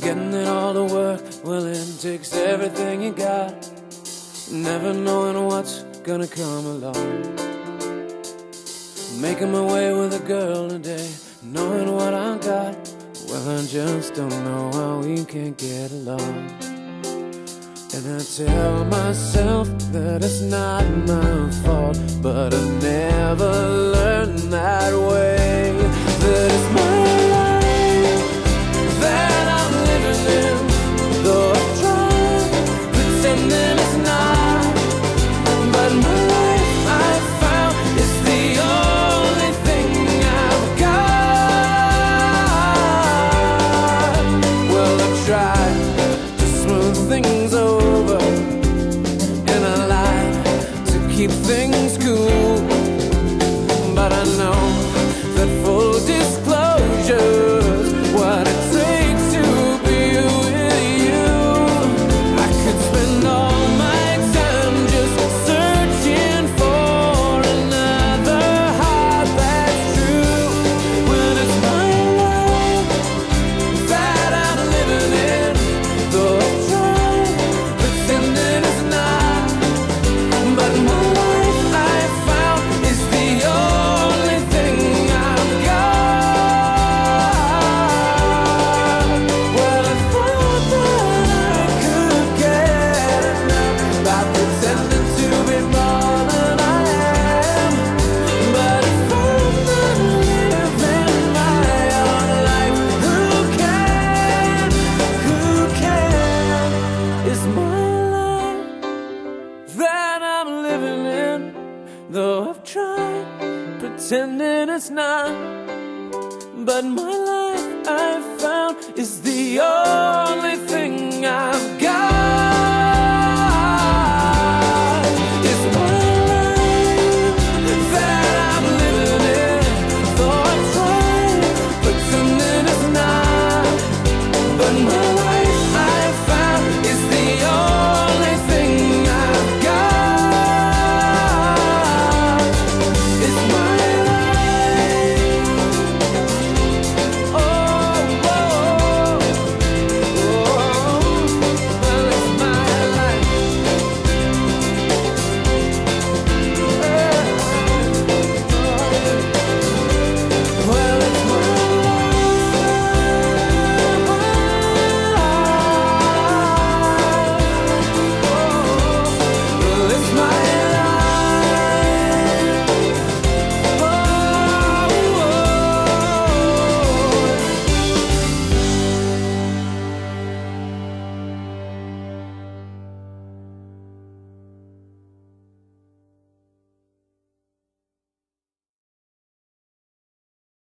Getting in all the work, well, it takes everything you got. Never knowing what's gonna come along. Making my way with a girl today, knowing what I got. Well, I just don't know how we can get along. And I tell myself that it's not my fault. that I'm living in. Though I've tried pretending it's not, but my life I've found is the only thing I've got. It's my life that I'm living in. Though I've tried pretending it's not, but my